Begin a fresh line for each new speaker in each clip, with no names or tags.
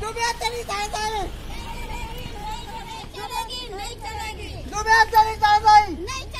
दुबे चली जाए जाए दुबे चली जाए जाए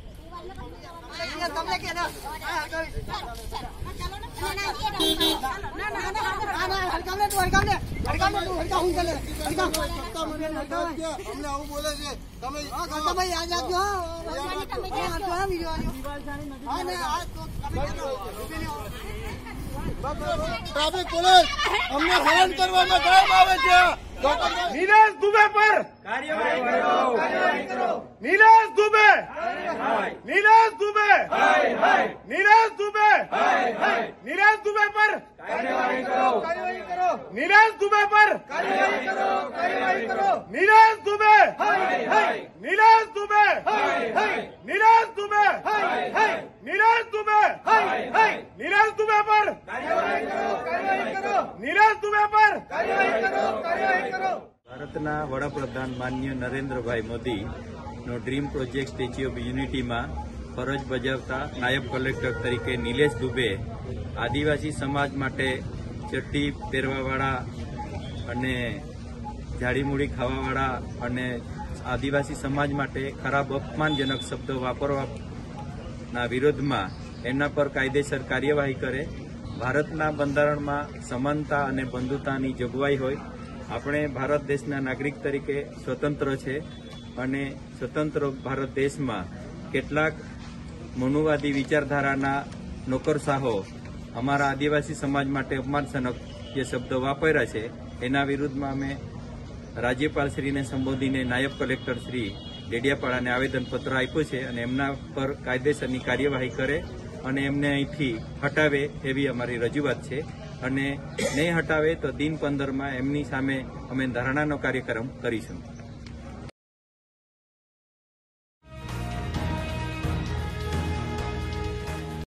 તમને કે ના.
અમને આવું બોલે છે તમે
તમે યાદ રાખજો.
ટ્રાફિક પોલીસ અમને હેરાન કરવામાં કામ આવે છે
નીલેશ દુબે પર કાર્યવાહી દુબે નીલેશ દુબે. દુબે. નીલેશ દુબે પર. નીલેશ દુબે પર. નીલેશ દુબે. નીલેશ દુબે. નીલેશ દુબે. નીલેશ દુબે. નીલેશ દુબે પર. નીલેશ દુબે પર.
ભારતના વડાપ્રધાન માન્ય નરેન્દ્રભાઈ મોદી નો ડ્રીમ પ્રોજેક્ટ સ્ટેચ્યુ ઓફ યુનિટીમાં ફરજ બજાવતા નાયબ કલેક્ટર તરીકે નિલેશ દુબે આદિવાસી સમાજ માટે ચડ્ડી પહેરવાવાળા અને જાડીમૂડી ખાવાવાળા અને આદિવાસી સમાજ માટે ખરાબ અપમાનજનક શબ્દો વાપરવાના વિરોધમાં એના પર કાયદેસર કાર્યવાહી કરે. ભારતના બંધારણમાં સમાનતા અને બંધુતાની જોગવાઈ હોય. આપણે ભારત દેશના નાગરિક તરીકે સ્વતંત્ર છે અને સ્વતંત્ર ભારત દેશમાં કેટલાક મનુવાદી વિચારધારાના નોકરશાહો અમારા આદિવાસી સમાજ માટે અપમાનજનક જે શબ્દો વાપર્યા છે, એના વિરુદ્ધમાં અમે રાજ્યપાલશ્રીને સંબોધીને નાયબ કલેક્ટરશ્રી ડેડિયાપાડાને આવેદનપત્ર આપ્યું છે અને એમના પર કાયદેસરની કાર્યવાહી કરે અને એમને અહીંથી હટાવે એવી અમારી રજૂઆત છે. અને નહીં હટાવે તો દિન પંદરમાં એમની સામે અમે ધરણાનો કાર્યક્રમ કરીશું.